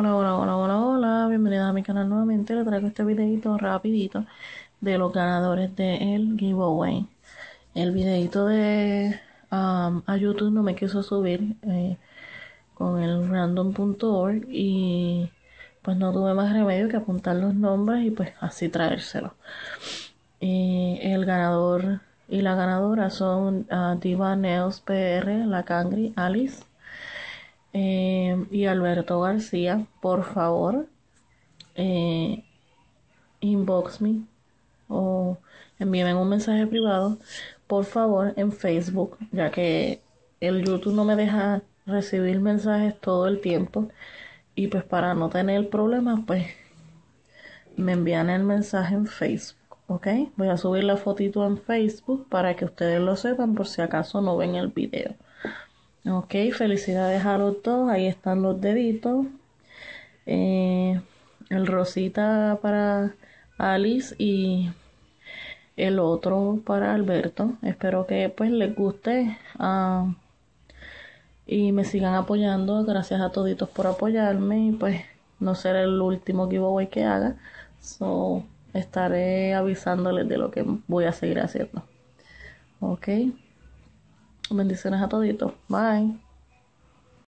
Hola, hola, hola, hola, hola, bienvenidos a mi canal nuevamente. Les traigo este videito rapidito de los ganadores del giveaway. El videito de um, a YouTube no me quiso subir eh, con el random.org y pues no tuve más remedio que apuntar los nombres y pues así traérselo. Y el ganador y la ganadora son uh, Diva Neos PR, La Cangri, Alice eh, y Alberto García, por favor, eh, inbox me o envíenme un mensaje privado, por favor, en Facebook, ya que el YouTube no me deja recibir mensajes todo el tiempo y pues para no tener problemas, pues me envían el mensaje en Facebook, ¿ok? Voy a subir la fotito en Facebook para que ustedes lo sepan por si acaso no ven el video. Ok, felicidades a los dos. Ahí están los deditos. Eh, el rosita para Alice y el otro para Alberto. Espero que pues les guste ah, y me sigan apoyando. Gracias a toditos por apoyarme y pues no será el último giveaway que haga. So estaré avisándoles de lo que voy a seguir haciendo. Ok. Bendiciones a toditos. Bye.